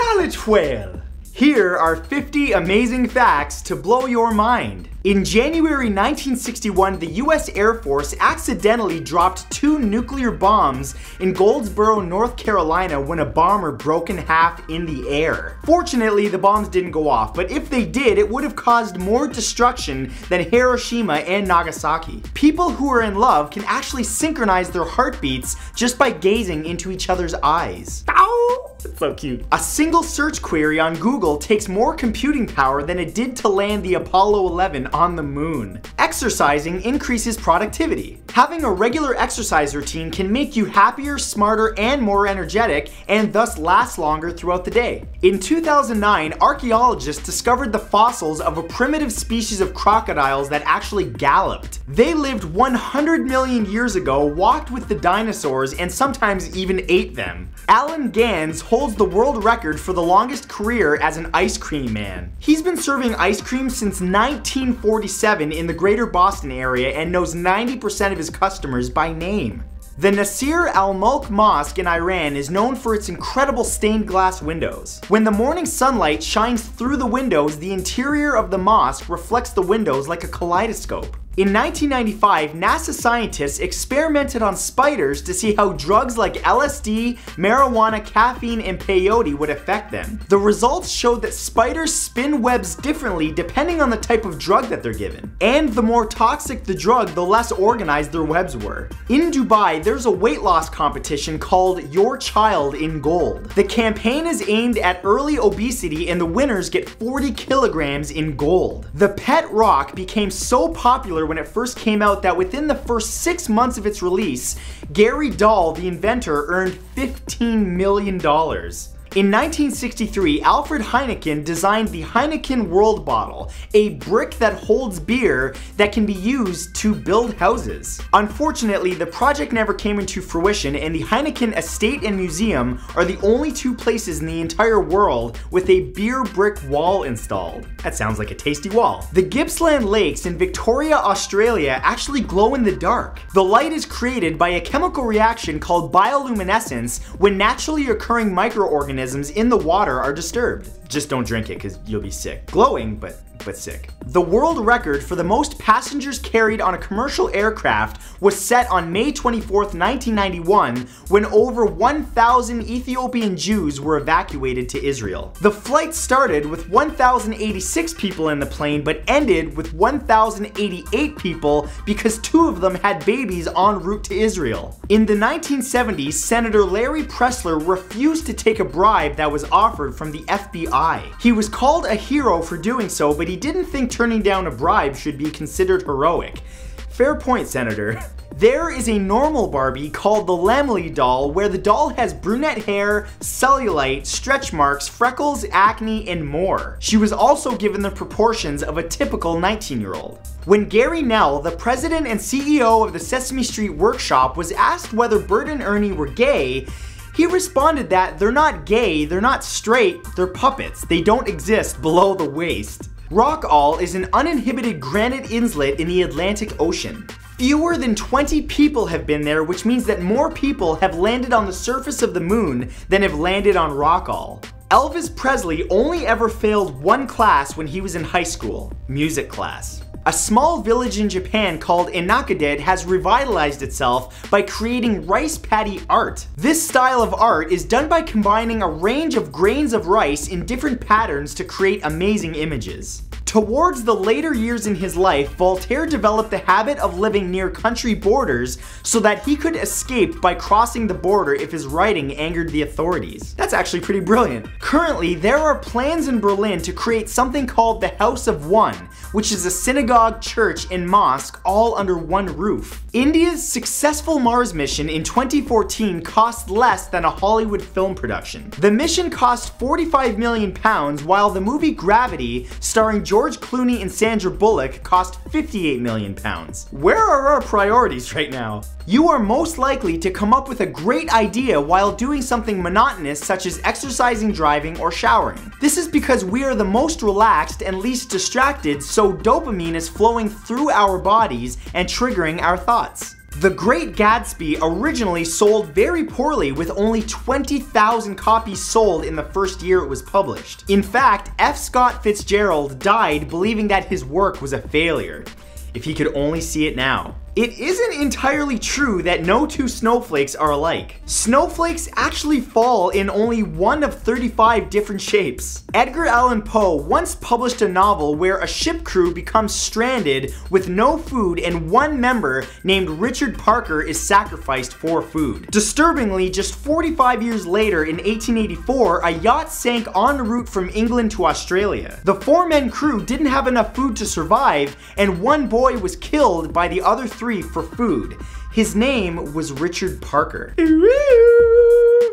Knowledge Whale! Here are 50 amazing facts to blow your mind. In January 1961, the US Air Force accidentally dropped two nuclear bombs in Goldsboro, North Carolina when a bomber broke in half in the air. Fortunately, the bombs didn't go off, but if they did, it would have caused more destruction than Hiroshima and Nagasaki. People who are in love can actually synchronize their heartbeats just by gazing into each other's eyes. Ow! It's so cute. A single search query on Google takes more computing power than it did to land the Apollo 11 on the moon. Exercising increases productivity. Having a regular exercise routine can make you happier, smarter, and more energetic, and thus last longer throughout the day. In 2009, archaeologists discovered the fossils of a primitive species of crocodiles that actually galloped. They lived 100 million years ago, walked with the dinosaurs, and sometimes even ate them. Allan Ganz holds the world record for the longest career as an ice cream man. He's been serving ice cream since 1947 in the greater Boston area and knows 90% of his customers by name. The Nasir al-Mulk Mosque in Iran is known for its incredible stained glass windows. When the morning sunlight shines through the windows, the interior of the mosque reflects the windows like a kaleidoscope. In 1995, NASA scientists experimented on spiders to see how drugs like LSD, marijuana, caffeine, and peyote would affect them. The results showed that spiders spin webs differently depending on the type of drug that they're given. And the more toxic the drug, the less organized their webs were. In Dubai, there's a weight loss competition called Your Child in Gold. The campaign is aimed at early obesity and the winners get 40 kilograms in gold. The pet rock became so popular when it first came out that within the first six months of its release, Gary Dahl, the inventor, earned $15 million. In 1963, Alfred Heineken designed the Heineken World Bottle, a brick that holds beer that can be used to build houses. Unfortunately, the project never came into fruition and the Heineken Estate and Museum are the only two places in the entire world with a beer brick wall installed. That sounds like a tasty wall. The Gippsland Lakes in Victoria, Australia actually glow in the dark. The light is created by a chemical reaction called bioluminescence when naturally occurring microorganisms in the water are disturbed. Just don't drink it because you'll be sick. Glowing, but but sick. The world record for the most passengers carried on a commercial aircraft was set on May 24, 1991, when over 1,000 Ethiopian Jews were evacuated to Israel. The flight started with 1,086 people in the plane, but ended with 1,088 people because two of them had babies en route to Israel. In the 1970s, Senator Larry Pressler refused to take a bribe that was offered from the FBI. He was called a hero for doing so, but he didn't think turning down a bribe should be considered heroic. Fair point, Senator. There is a normal Barbie called the Lammily doll where the doll has brunette hair, cellulite, stretch marks, freckles, acne, and more. She was also given the proportions of a typical 19-year-old. When Gary Knell, the president and CEO of the Sesame Street Workshop, was asked whether Bert and Ernie were gay, he responded that they're not gay, they're not straight, they're puppets. They don't exist below the waist. Rockall is an uninhibited granite inlet in the Atlantic Ocean. Fewer than 20 people have been there, which means that more people have landed on the surface of the moon than have landed on Rockall. Elvis Presley only ever failed one class when he was in high school, music class. A small village in Japan called Inakadate has revitalized itself by creating rice paddy art. This style of art is done by combining a range of grains of rice in different patterns to create amazing images. Towards the later years in his life, Voltaire developed the habit of living near country borders so that he could escape by crossing the border if his writing angered the authorities. That's actually pretty brilliant. Currently, there are plans in Berlin to create something called the House of One, which is a synagogue, church, and mosque all under one roof. India's successful Mars mission in 2014 cost less than a Hollywood film production. The mission cost 45 million pounds, while the movie Gravity, starring George George Clooney and Sandra Bullock cost 58 million pounds. Where are our priorities right now? You are most likely to come up with a great idea while doing something monotonous such as exercising, driving, or showering. This is because we are the most relaxed and least distracted, so dopamine is flowing through our bodies and triggering our thoughts. The Great Gatsby originally sold very poorly with only 20,000 copies sold in the first year it was published. In fact, F. Scott Fitzgerald died believing that his work was a failure. If he could only see it now. It isn't entirely true that no two snowflakes are alike. Snowflakes actually fall in only one of 35 different shapes. Edgar Allan Poe once published a novel where a ship crew becomes stranded with no food and one member named Richard Parker is sacrificed for food. Disturbingly, just 45 years later in 1884, a yacht sank en route from England to Australia. The four-men crew didn't have enough food to survive and one boy was killed by the other three for food. His name was Richard Parker.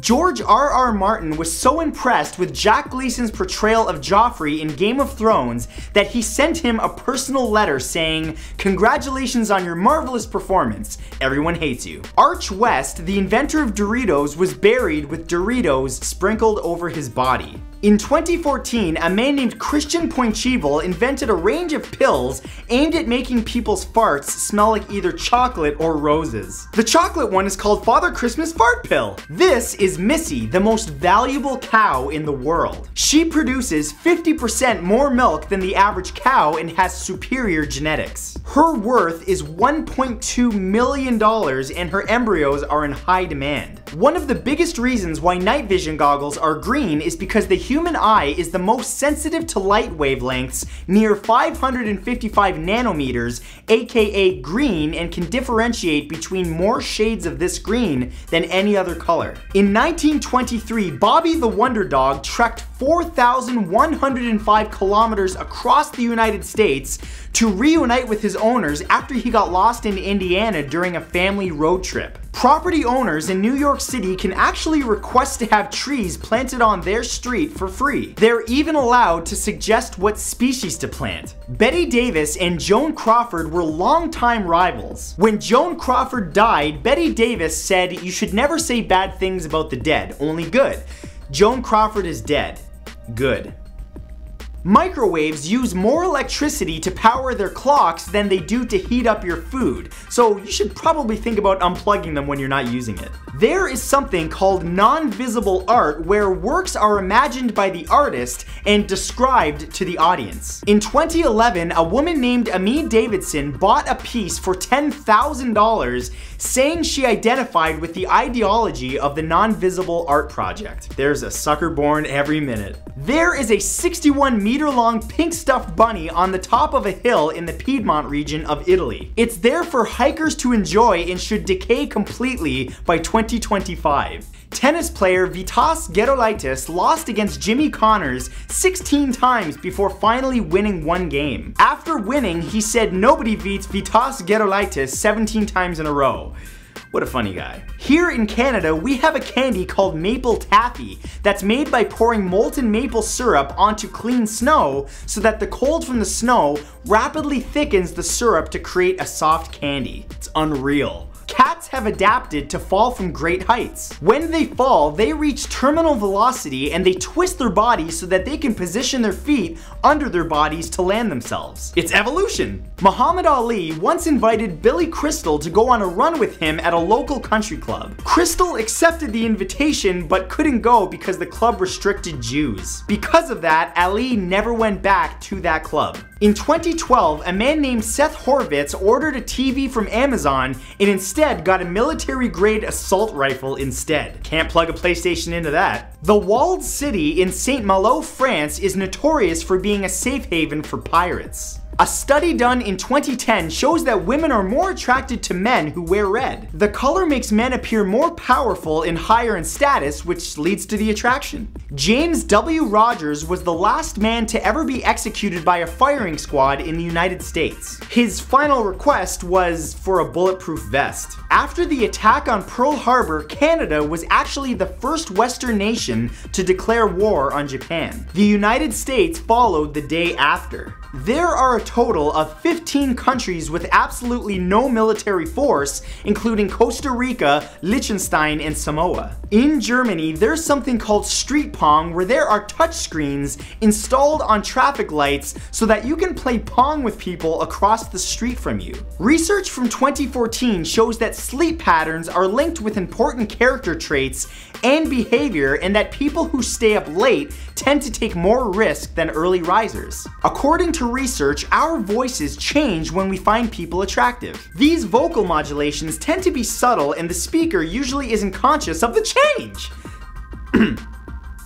George R. R. Martin was so impressed with Jack Gleeson's portrayal of Joffrey in Game of Thrones that he sent him a personal letter saying, Congratulations on your marvelous performance. Everyone hates you. Arch West, the inventor of Doritos, was buried with Doritos sprinkled over his body. In 2014, a man named Christian Poincheval invented a range of pills aimed at making people's farts smell like either chocolate or roses. The chocolate one is called Father Christmas Fart Pill. This is Missy, the most valuable cow in the world. She produces 50% more milk than the average cow and has superior genetics. Her worth is $1.2 million and her embryos are in high demand. One of the biggest reasons why night vision goggles are green is because the human eye is the most sensitive to light wavelengths near 555 nanometers, aka green, and can differentiate between more shades of this green than any other color. In 1923, Bobby the Wonder Dog trekked 4,105 kilometers across the United States to reunite with his owners after he got lost in Indiana during a family road trip. Property owners in New York City can actually request to have trees planted on their street for free. They're even allowed to suggest what species to plant. Bette Davis and Joan Crawford were longtime rivals. When Joan Crawford died, Bette Davis said, you should never say bad things about the dead, only good. Joan Crawford is dead. Good. Microwaves use more electricity to power their clocks than they do to heat up your food, so you should probably think about unplugging them when you're not using it. There is something called non-visible art where works are imagined by the artist and described to the audience. In 2011, a woman named Ami Davidson bought a piece for $10,000 saying she identified with the ideology of the non-visible art project. There's a sucker born every minute. There is a 61 meter long pink stuffed bunny on the top of a hill in the Piedmont region of Italy. It's there for hikers to enjoy and should decay completely by 2025. Tennis player Vitas Gerulaitis lost against Jimmy Connors 16 times before finally winning one game. After winning, he said nobody beats Vitas Gerulaitis 17 times in a row. What a funny guy. Here in Canada, we have a candy called Maple Taffy that's made by pouring molten maple syrup onto clean snow so that the cold from the snow rapidly thickens the syrup to create a soft candy. It's unreal. Cats have adapted to fall from great heights. When they fall, they reach terminal velocity and they twist their bodies so that they can position their feet under their bodies to land themselves. It's evolution. Muhammad Ali once invited Billy Crystal to go on a run with him at a local country club. Crystal accepted the invitation but couldn't go because the club restricted Jews. Because of that, Ali never went back to that club. In 2012, a man named Seth Horvitz ordered a TV from Amazon and instead got a military grade assault rifle instead. Can't plug a PlayStation into that. The walled city in St. Malo, France is notorious for being a safe haven for pirates. A study done in 2010 shows that women are more attracted to men who wear red. The color makes men appear more powerful and higher in status, which leads to the attraction. James W. Rodgers was the last man to ever be executed by a firing squad in the United States. His final request was for a bulletproof vest. After the attack on Pearl Harbor, Canada was actually the first Western nation to declare war on Japan. The United States followed the day after. There are a total of 15 countries with absolutely no military force, including Costa Rica, Liechtenstein, and Samoa. In Germany, there's something called Street Pong where there are touchscreens installed on traffic lights so that you can play Pong with people across the street from you. Research from 2014 shows that sleep patterns are linked with important character traits and behavior and that people who stay up late tend to take more risk than early risers. According to research, our voices change when we find people attractive. These vocal modulations tend to be subtle and the speaker usually isn't conscious of the change.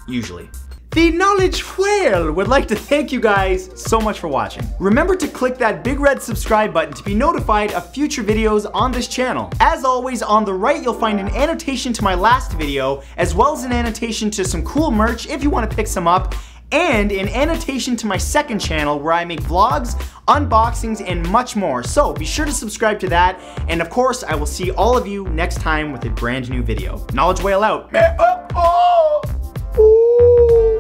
usually. The Knowledge Whale would like to thank you guys so much for watching. Remember to click that big red subscribe button to be notified of future videos on this channel. As always, on the right you'll find an annotation to my last video, as well as an annotation to some cool merch if you want to pick some up, and an annotation to my second channel where I make vlogs, unboxings, and much more. So be sure to subscribe to that, and of course, I will see all of you next time with a brand new video. Knowledge Whale out. Oh, oh!